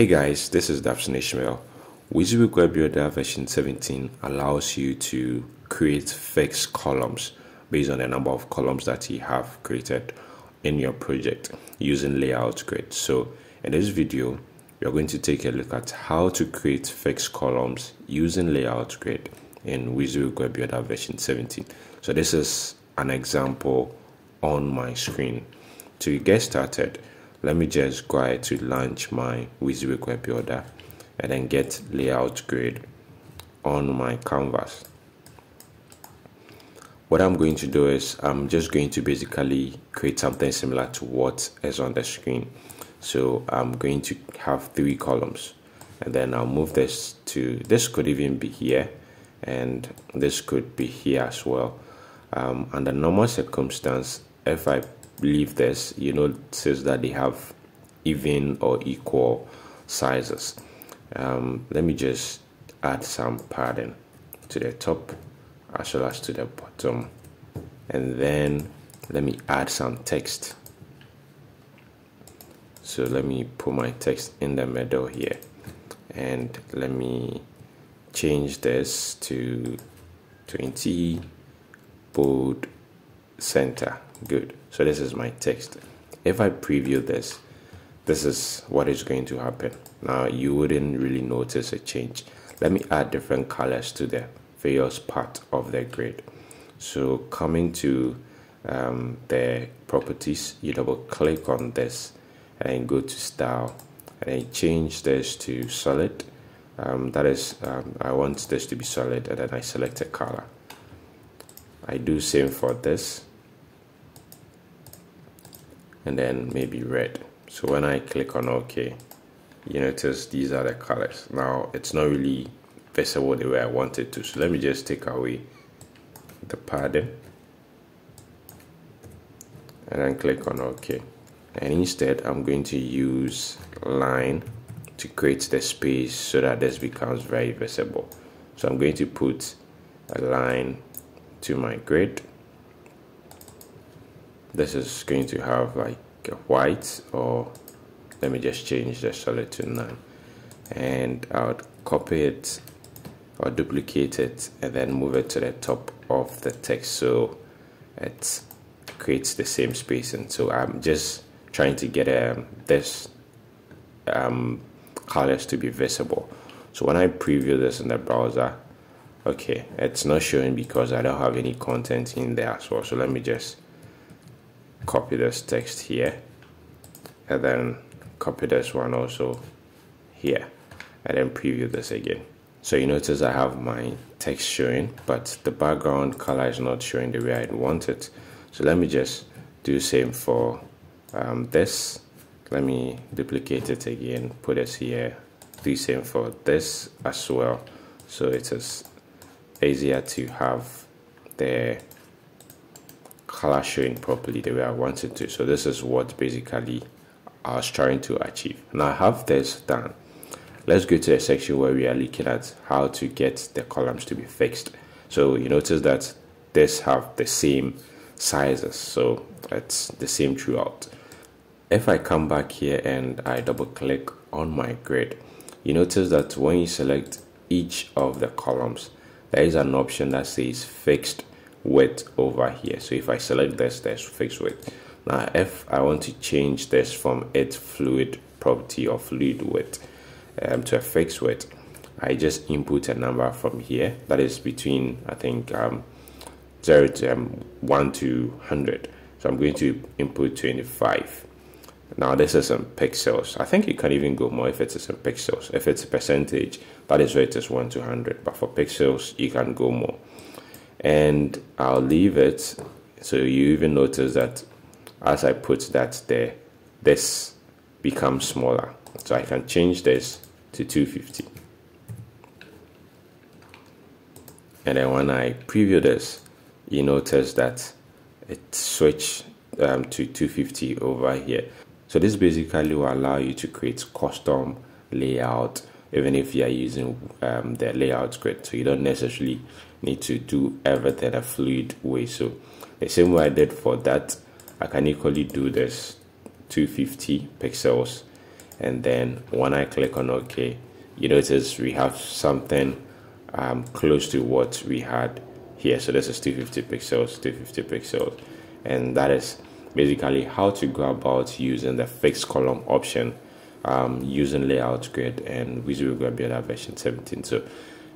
Hey guys, this is Dapson Ishmeal. WYSIWYG Web Builder version 17 allows you to create fixed columns based on the number of columns that you have created in your project using layout grid. So in this video, we're going to take a look at how to create fixed columns using layout grid in WYSIWYG Web Builder version 17. So this is an example on my screen. To get started, let me just go ahead to launch my WYSIWYG Web Builder and then get layout grid on my canvas. What I'm going to do is I'm just going to basically create something similar to what is on the screen. So I'm going to have three columns and then I'll move this to, this could even be here and this could be here as well. Um, under normal circumstance, if I leave this, you notice that they have even or equal sizes. Um, let me just add some padding to the top as well as to the bottom. And then let me add some text. So let me put my text in the middle here. And let me change this to 20 bold center good. So this is my text. If I preview this this is what is going to happen. Now you wouldn't really notice a change. Let me add different colors to the various part of the grid. So coming to um, the properties you double click on this and go to style. And change this to solid. Um, that is um, I want this to be solid and then I select a color. I do same for this and then maybe red. So when I click on OK you notice these are the colors. Now it's not really visible the way I want it to. So let me just take away the padding and then click on OK. And instead I'm going to use line to create the space so that this becomes very visible. So I'm going to put a line to my grid this is going to have like a white or let me just change the solid to none. And I would copy it or duplicate it and then move it to the top of the text so it creates the same spacing so I'm just trying to get um, this um, colors to be visible. So when I preview this in the browser okay it's not showing because I don't have any content in there as well. So let me just copy this text here and then copy this one also here and then preview this again. So you notice I have my text showing but the background color is not showing the way I want it. So let me just do same for um, this. Let me duplicate it again put it here do same for this as well. So it is easier to have the color showing properly the way I wanted to. So this is what basically I was trying to achieve. Now I have this done. Let's go to a section where we are looking at how to get the columns to be fixed. So you notice that this have the same sizes. So it's the same throughout. If I come back here and I double click on my grid, you notice that when you select each of the columns, there is an option that says fixed width over here. So if I select this there's fixed width now if I want to change this from its fluid property or fluid width um, to a fixed width I just input a number from here. That is between I think um, 0 to um, 1 to 100 so I'm going to input 25 now this is in pixels. I think you can even go more if it is in pixels. If it's a percentage that is where it is 1 to 100 but for pixels you can go more and I'll leave it so you even notice that as I put that there this becomes smaller. So I can change this to 250 and then when I preview this you notice that it switched um, to 250 over here. So this basically will allow you to create custom layout even if you are using um, the layout grid so you don't necessarily need to do everything a fluid way. So the same way I did for that I can equally do this 250 pixels. And then when I click on OK you notice we have something um, close to what we had here. So this is 250 pixels 250 pixels. And that is basically how to go about using the fixed column option um, using layout grid and WYSIWYG Web Builder version 17 so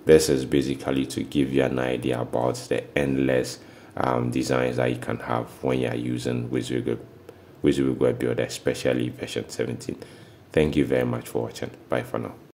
this is basically to give you an idea about the endless um, designs that you can have when you are using WYSIWYG Web Builder especially version 17 thank you very much for watching. Bye for now